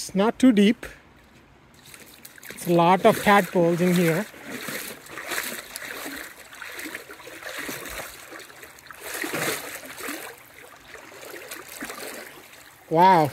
It's not too deep. It's a lot of tadpoles in here. Wow.